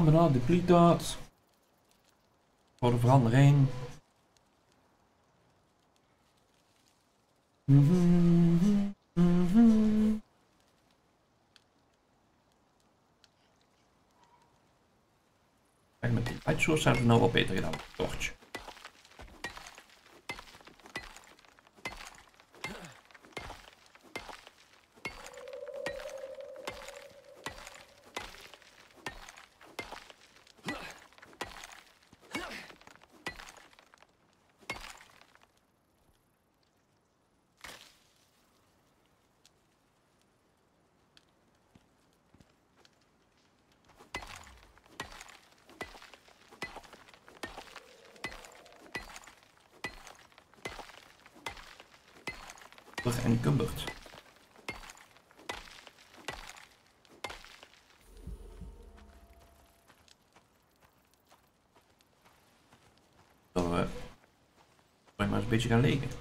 Stamina, depleted. Voor de verandering. Kijk, met die light source hebben we nou wel beter gedaan. Torch. Maar eens een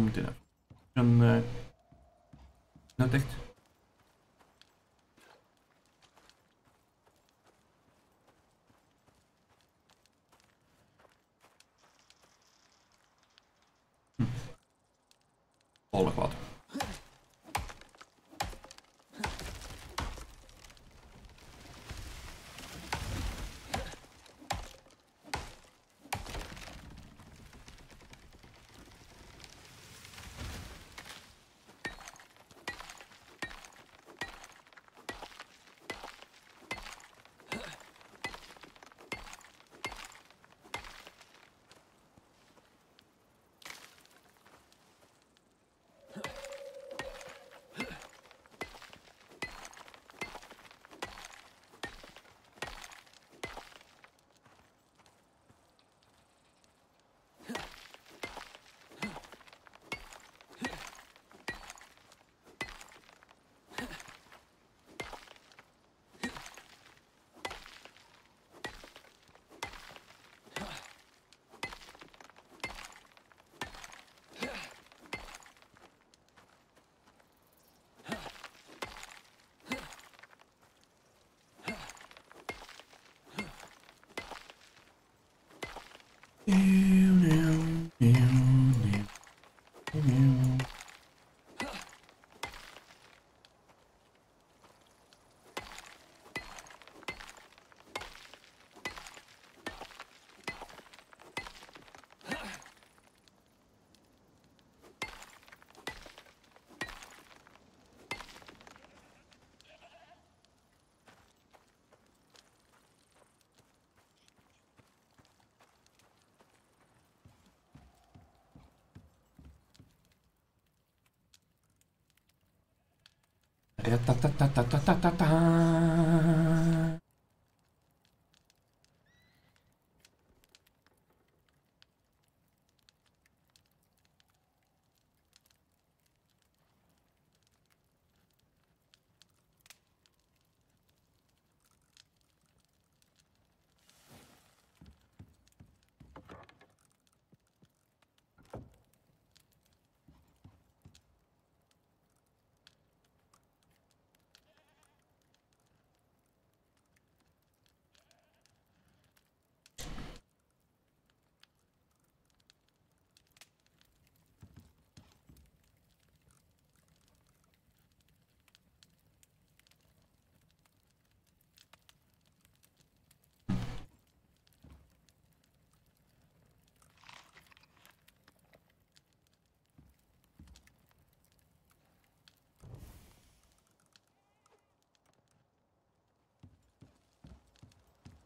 Moeten even een uh, nou dicht. And たタたタたタたタん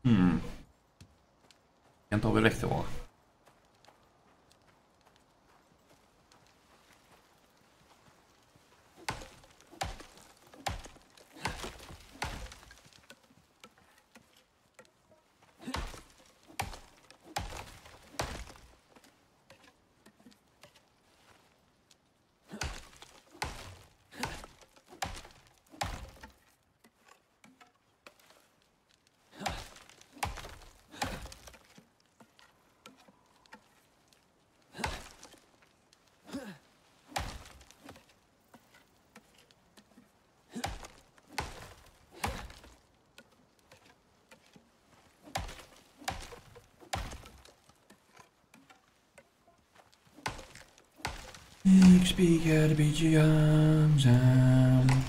Mm. Den tar vi direkt då. Big Speak at your arms.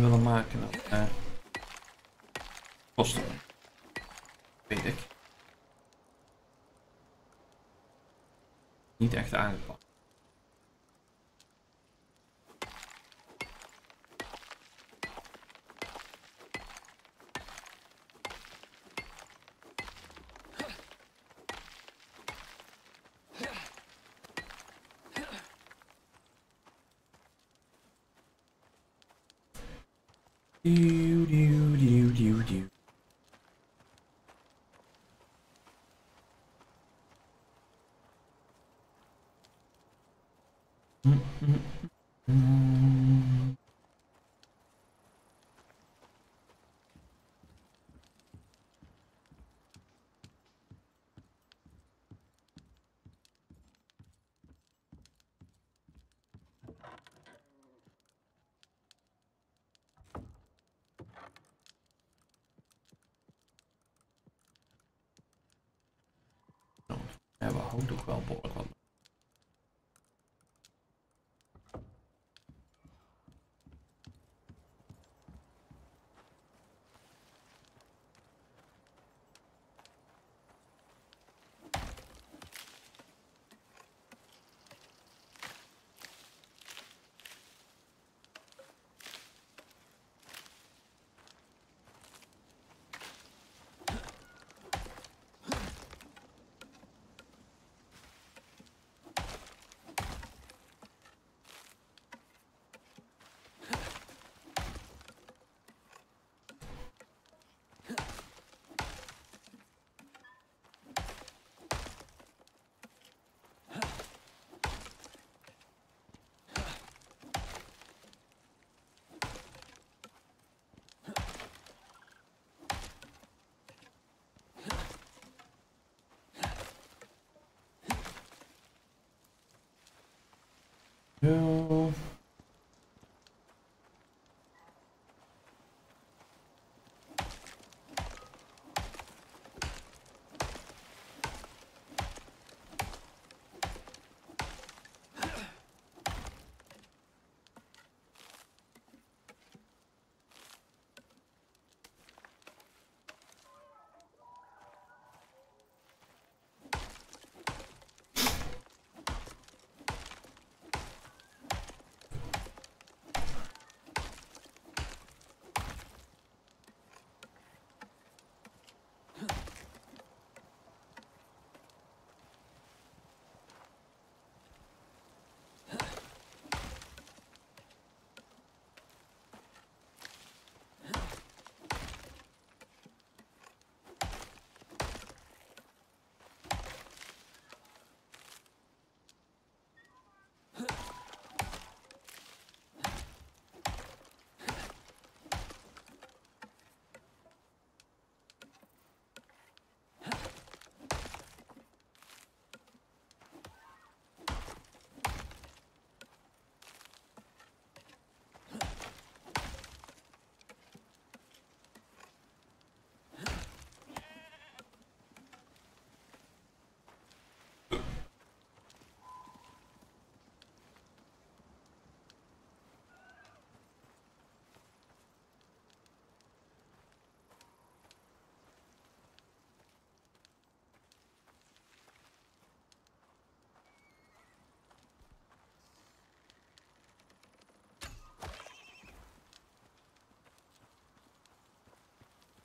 Wil willen maken. Nou, eh, You No.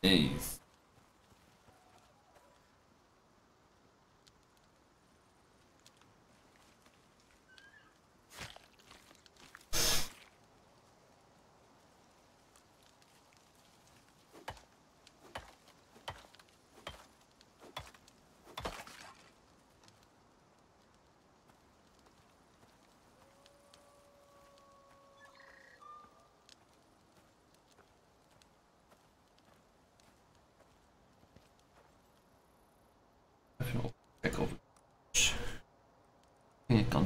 Days.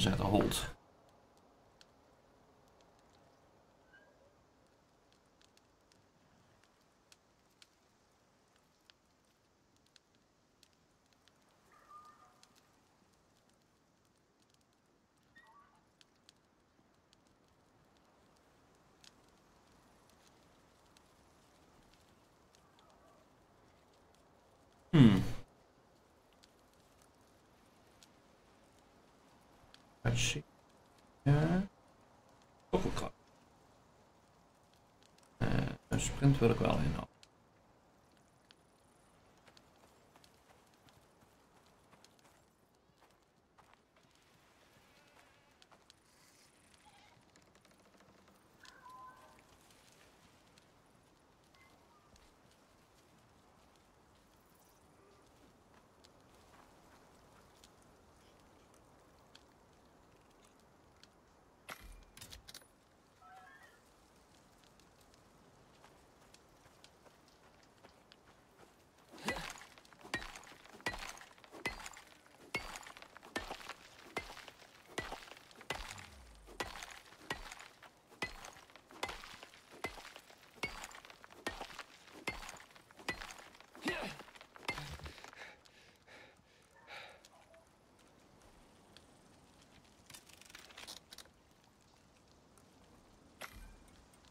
At a hold. Sprint wil ik wel in.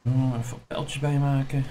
Oh, even wat pijltjes bij maken.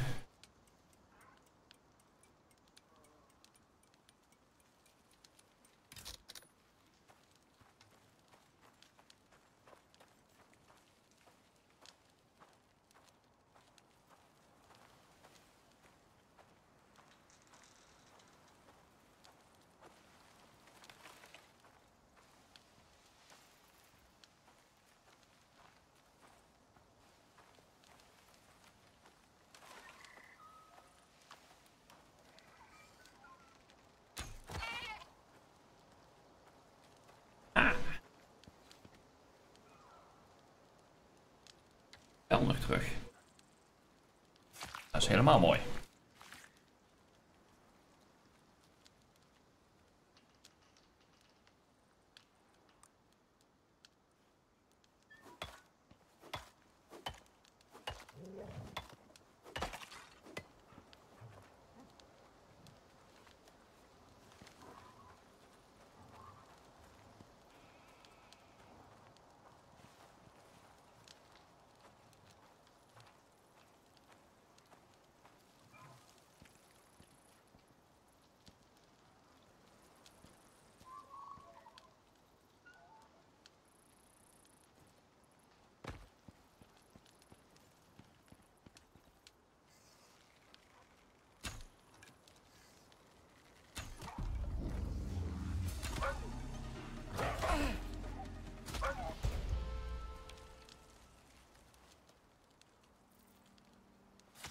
Pijl nog terug. Dat is helemaal mooi.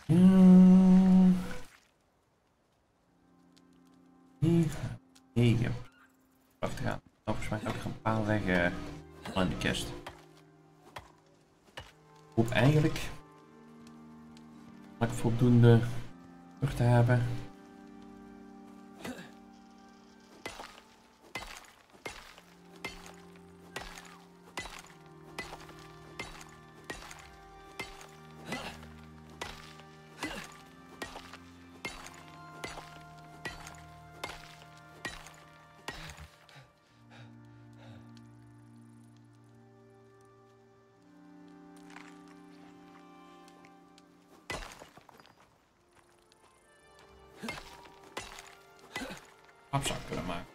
Hmm. Hier. Hier. Wacht, gaan. Oh, volgens mij heb ik er een paar eh, al in de kist. Ik hoop eigenlijk dat ik voldoende lucht te hebben. Hapzak kunnen maken.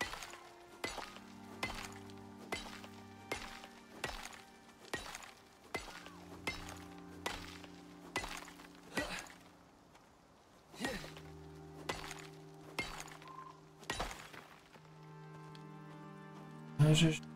Nou, zus. Dat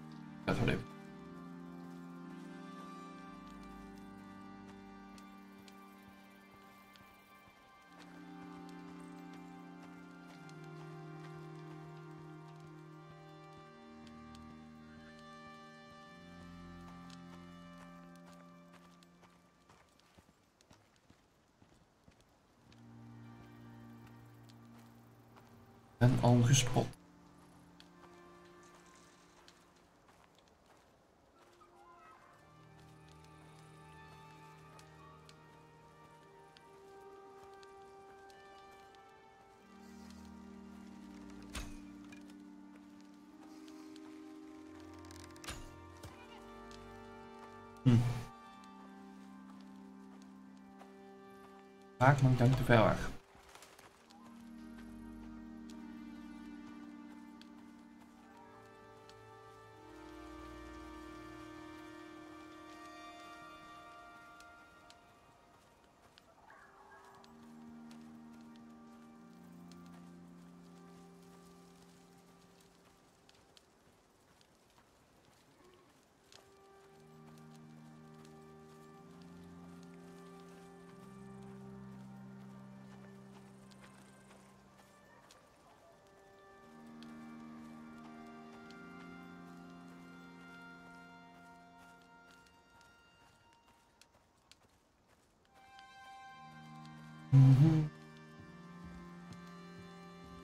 en al gespot. Hm. Vaak, te ver weg.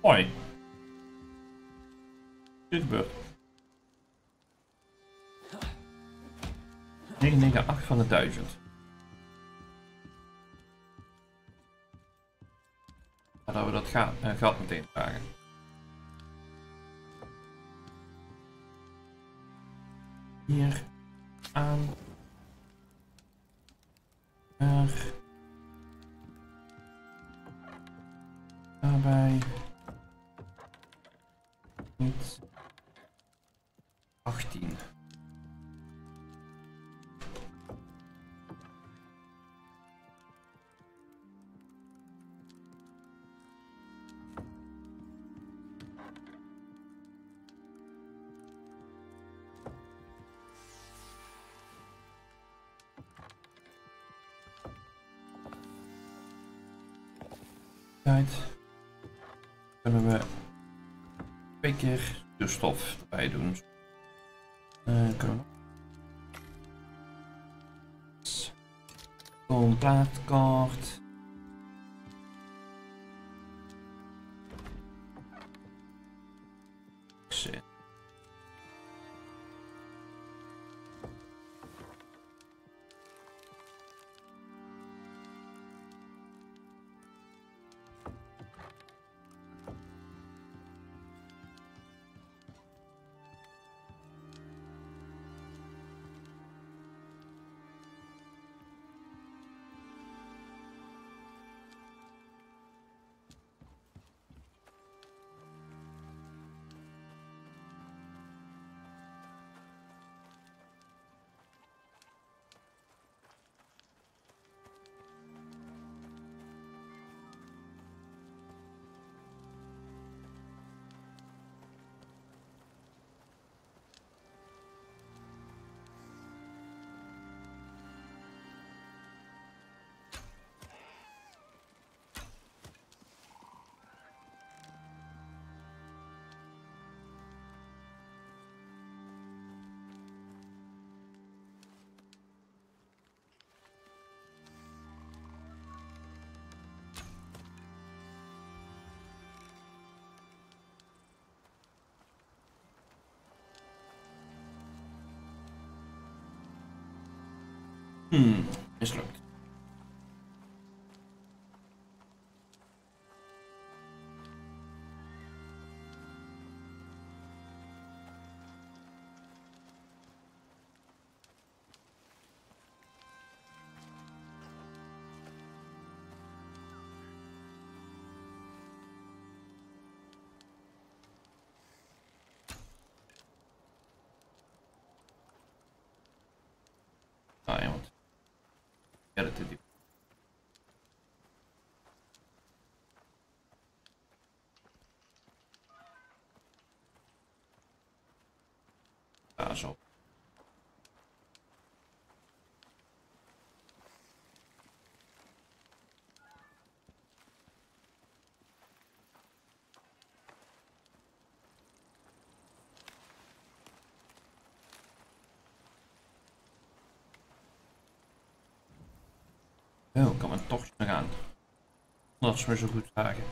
Hoi. Dit gebeurt. 998 van de 1000. Laten we dat ga uh, geld meteen vragen. Hier nog. plaatkaart. hmm, es lo Ja, dat die. Ja, zo. Oh, kan men toch nog aan. Dat is weer zo goed vragen.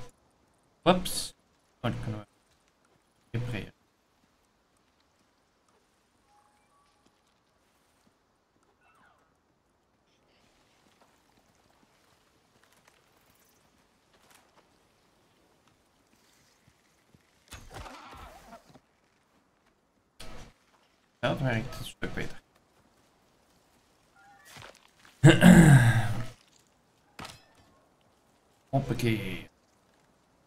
Ups. Oh, die kunnen we repareren. Ja, dat werkt een stuk beter. Hoppakee.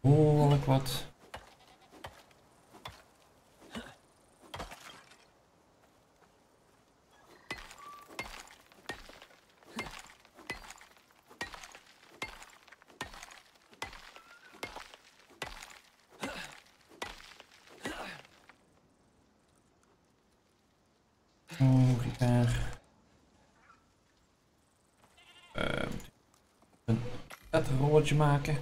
Behoorlijk wat. Oh, gitaar. Ehm, vet rolletje maken.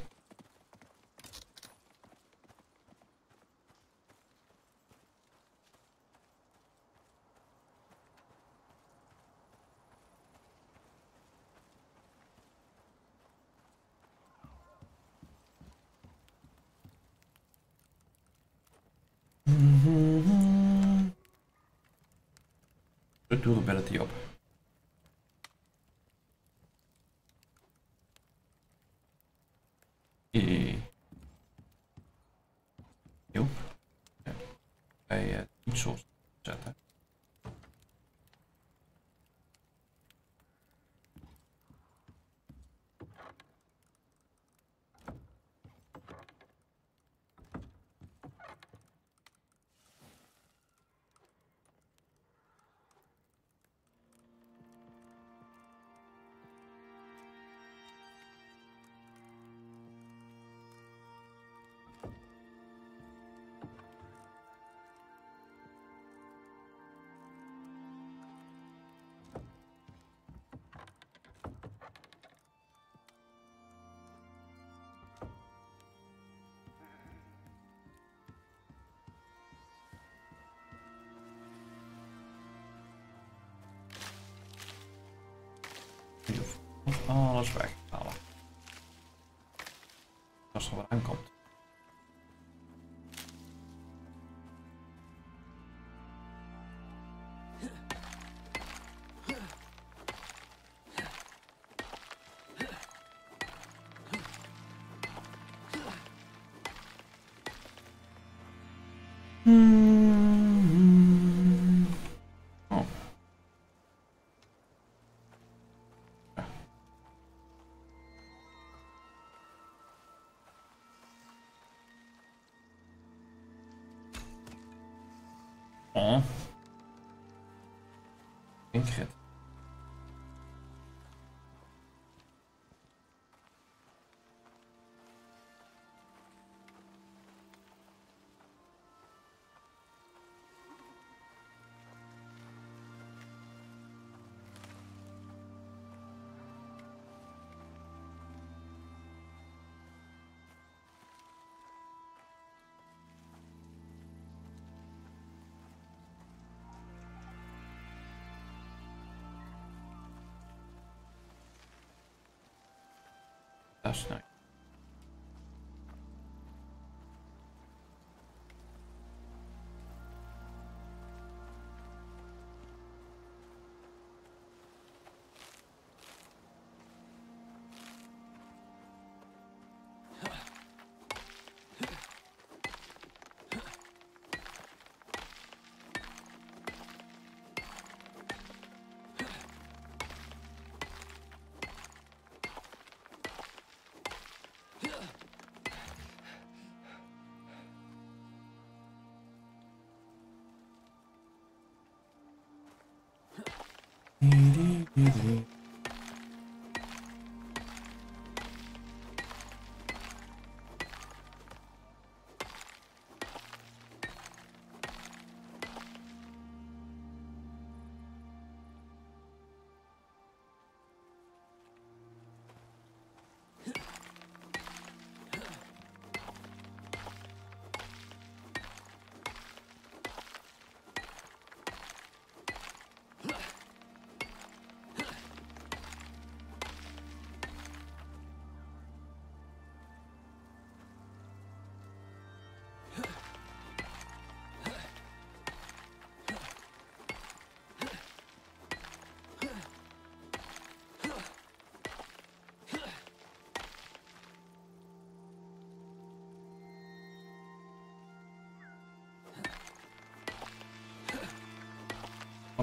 Alles weghalen. Als er wat aankomt. Oh. Ingrid. Dat is nice. Mm-hmm.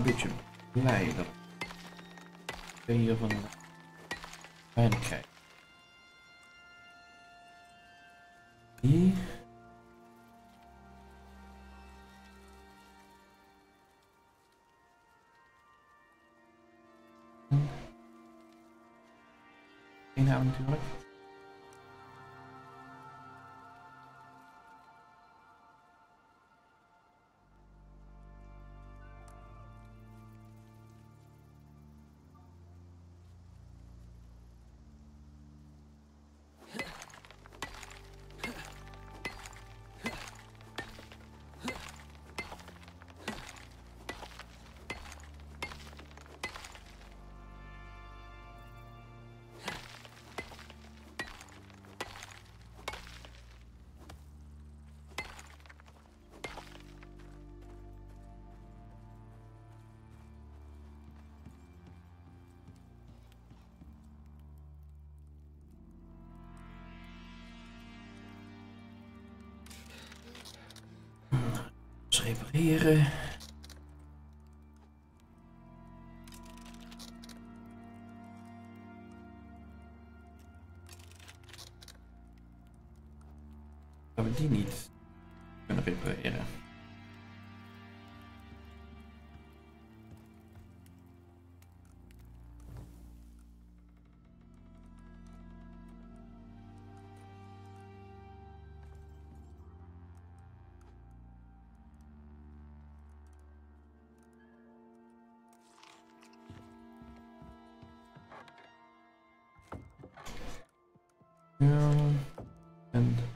Een beetje blijder. twee hier van bijna krijgen. Die. Eén hebben we natuurlijk. Repareren. Ja, en...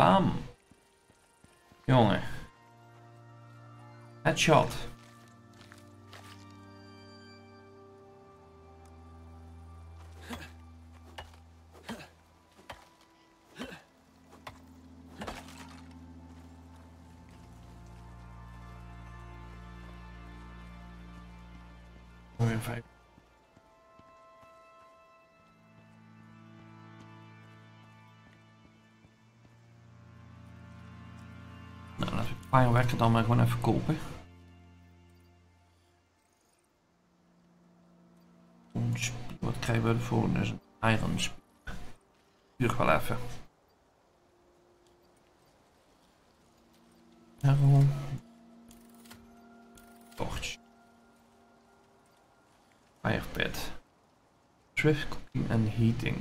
Bam. Jongen. Headshot. Firewerker dan maar gewoon even kopen. Wat krijgen we ervoor? Een iron spier. Duurt wel even. Arrow. Torch. Fire pit. Swift cooking and heating.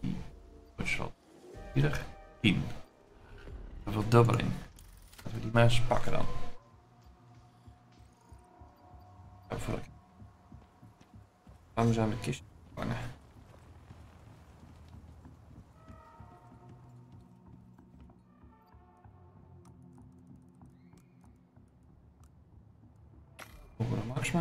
Die wordt hier 10. Een verdubbeling. Laten we die maar pakken dan. Voordat ik langzaam de kist vangen. Mogen we de max?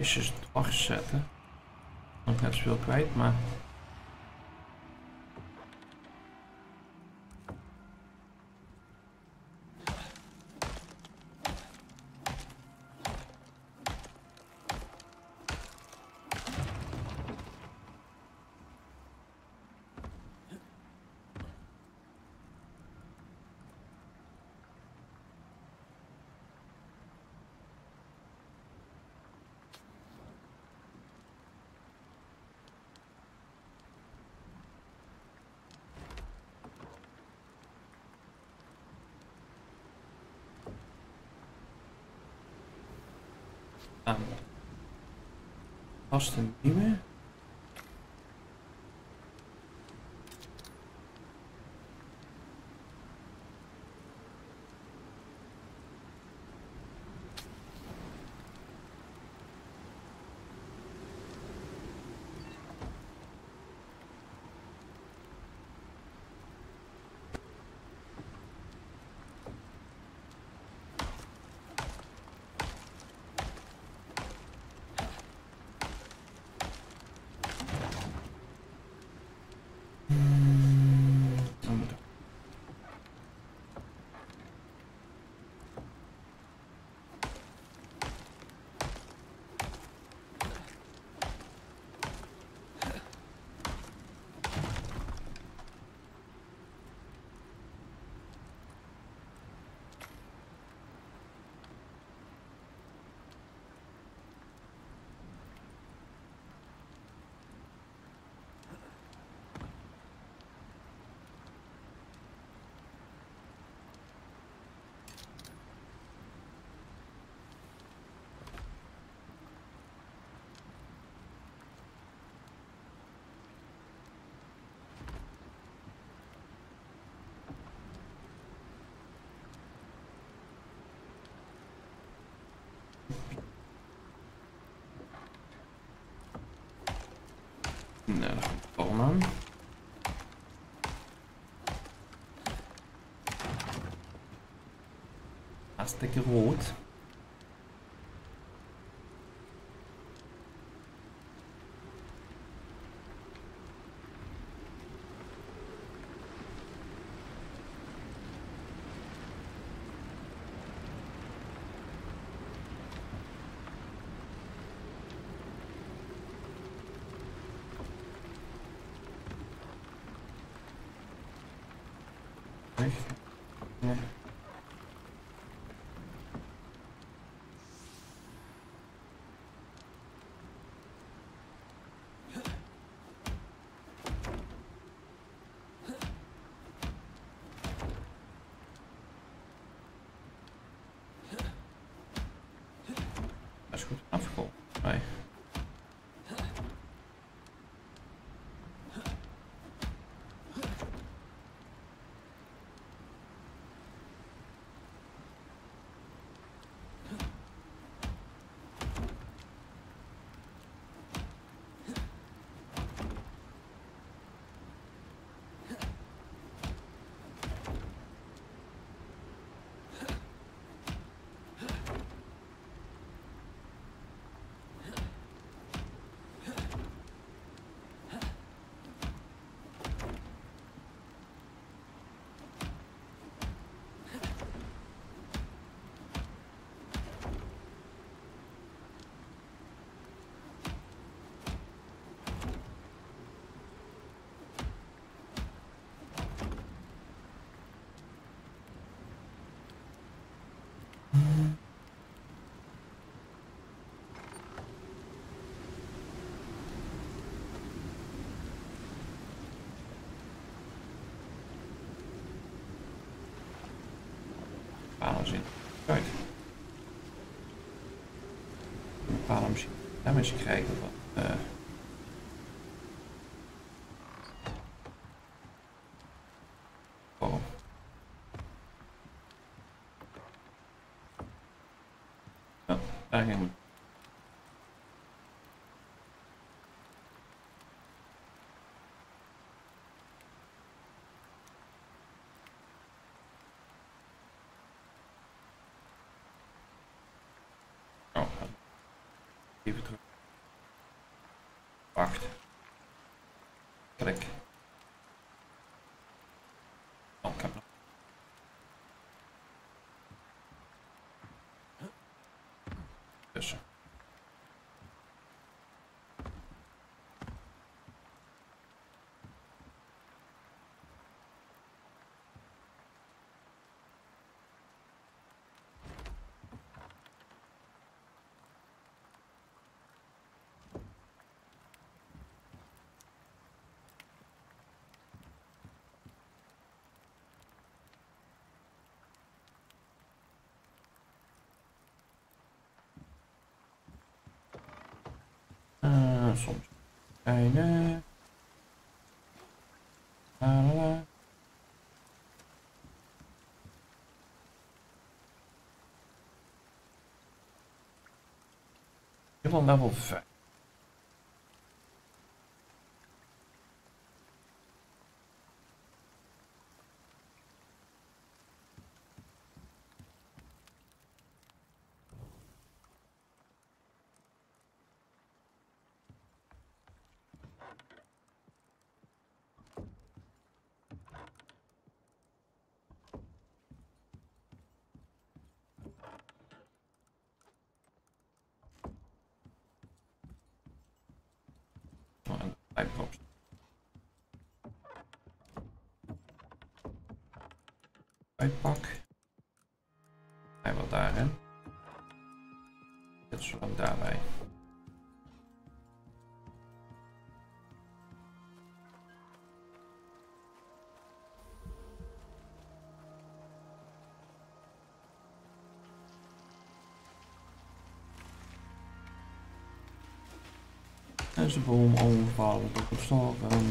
Kistjes dwars zetten. Nog net veel kwijt, maar Austin değil mi? Nou, dan gaan we vorm aan. Mas, né? Damage krijgen. Wat, eh oh. Ja, daar ging het. Oh, even terug. Wacht. Klik. Oh, ik heb nog. Tussen. En soms kleine. La, la, la. Ik heb al level 5. Boom overvallen op het storm. Nou,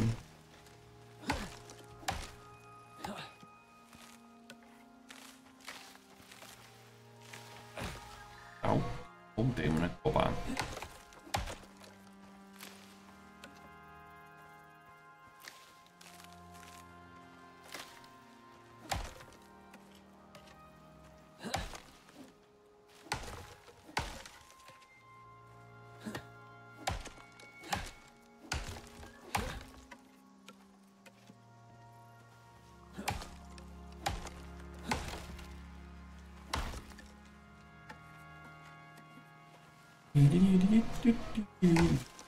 どどどっち?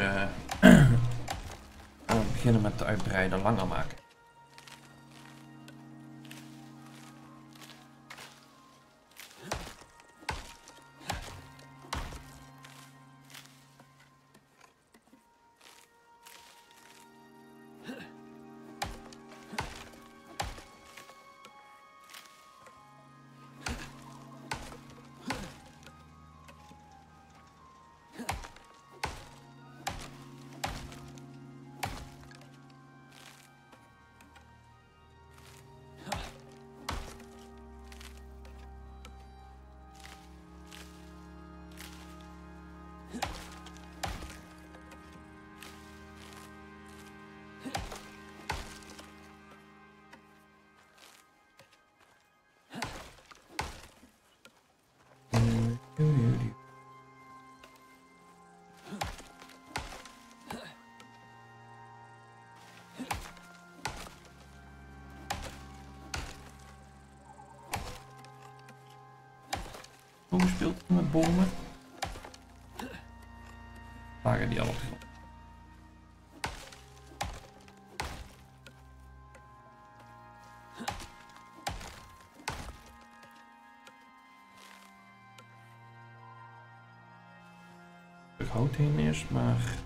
aan het beginnen met de uitbreiden langer maken. Het met bomen? Lagen die al op. Ik hout heen eerst, maar...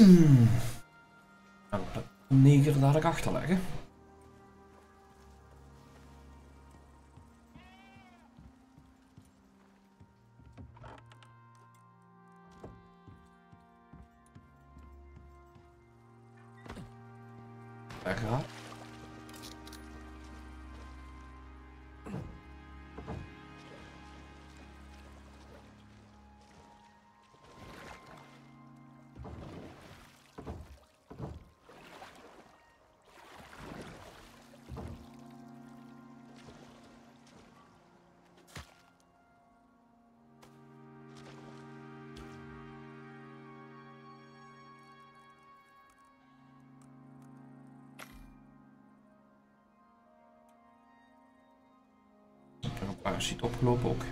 Nou, dat neger achterleggen. Weggaan. Ik er een ziet opgelopen ook.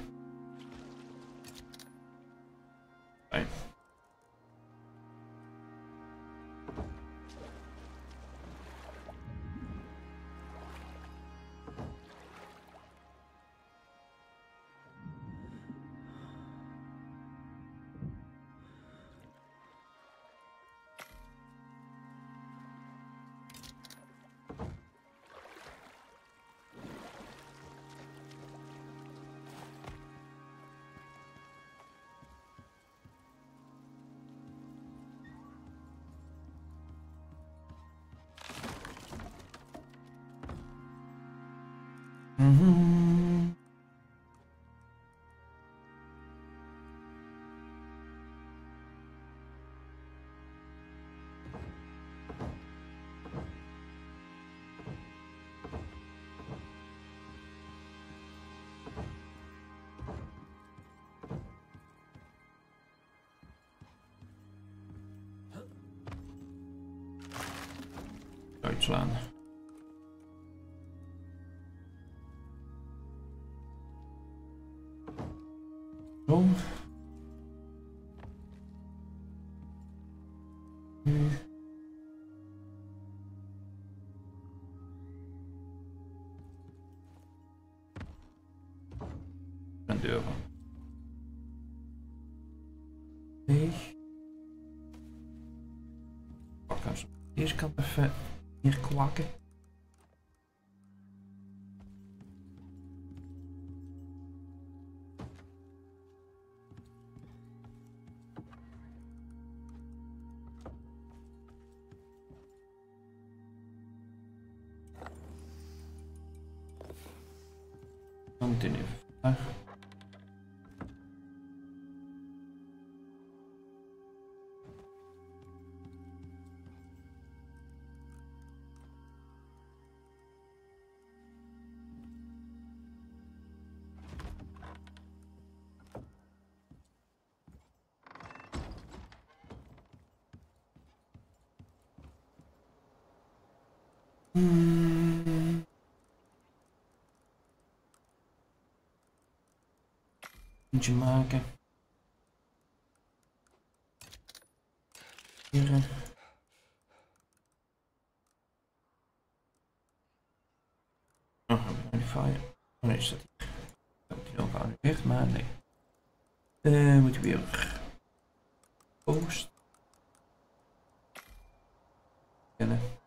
hmm Deutschland. Deur. Leeg. Pak eens op deze kant even hier kwaken. Eentje maken. Hier. eh. Oh, modifier. Oh nee, heb die al geannuleerd, maar nee. Eh, moet je weer post. Kennen.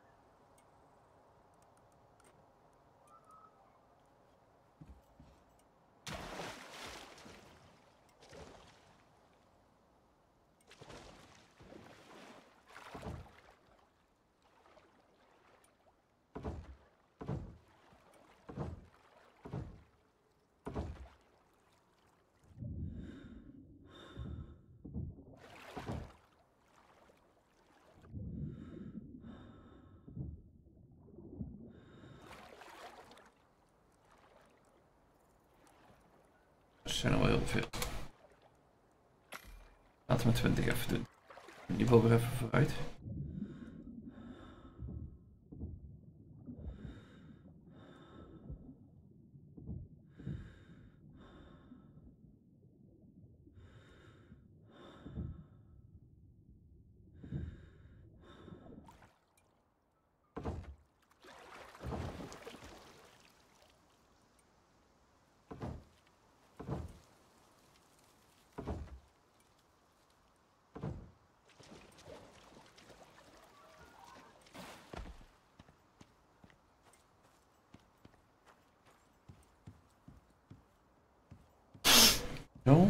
Zo.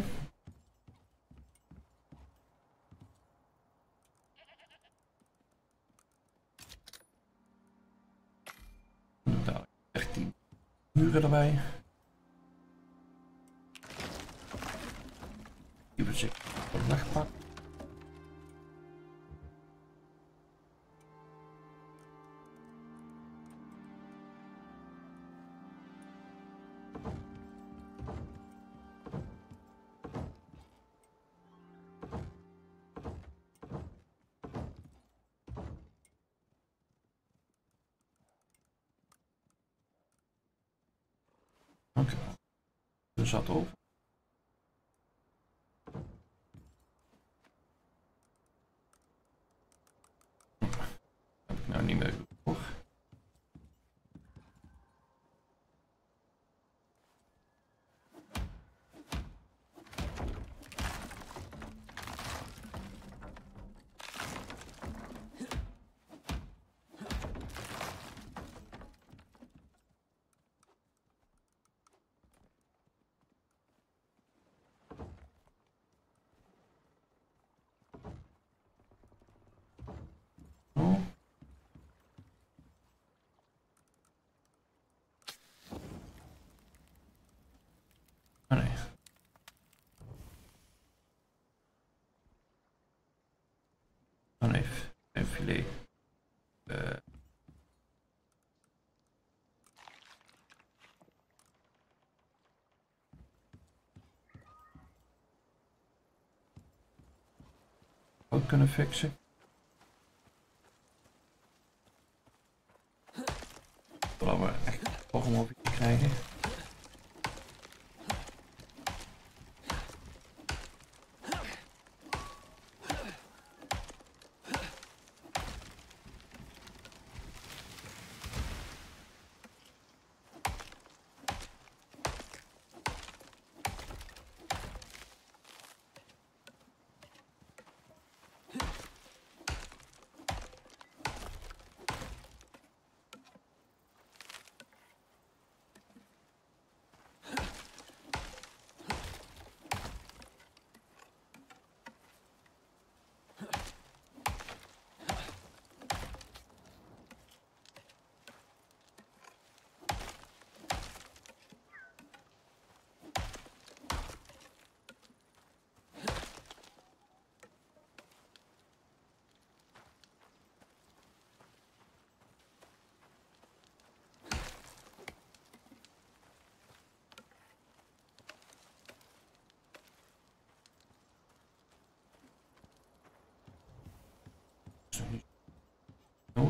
Nou, 13 muren erbij. Die we zich wegpakken. Er zat over. Heb ik nou niet meer hoor. Oh. Oh nee. Oh nee, een filet. Eh. Ook kunnen fixen.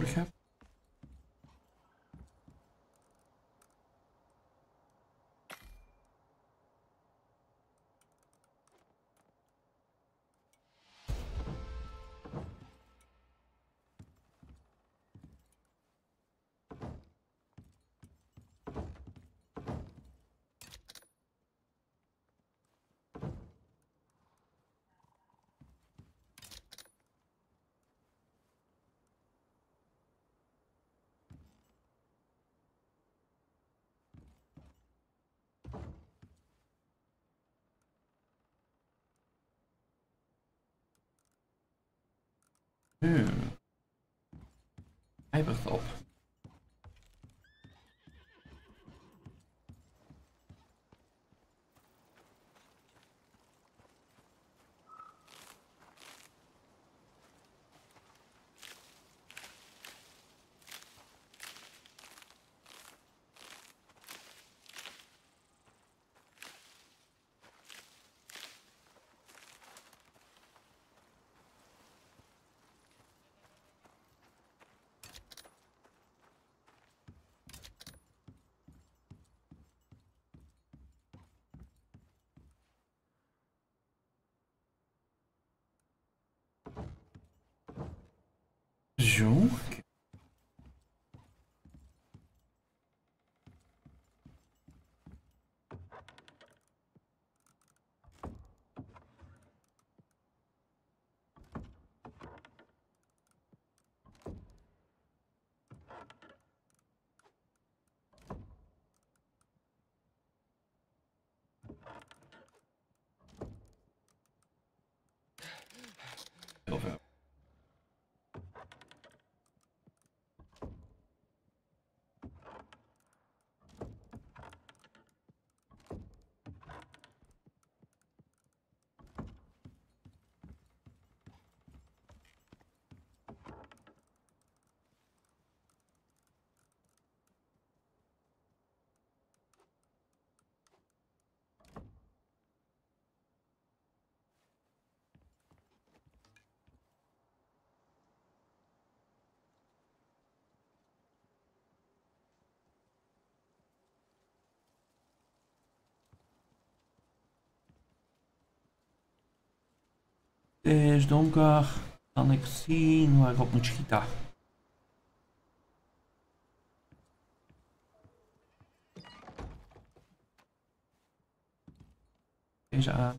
recap? Hmm. Hij Dijon. Over. Het is donker. Kan ik zien waar ik op moet schieten? Deze aan.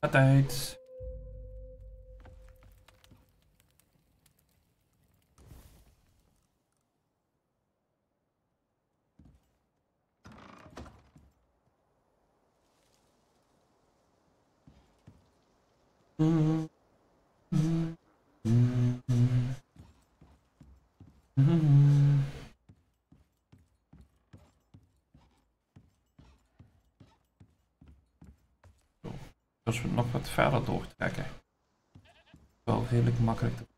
Gaat uit. Mm. Mm. Mm. Mm. Mm. Zo. Als we nog wat verder doortrekken. Wel redelijk makkelijk.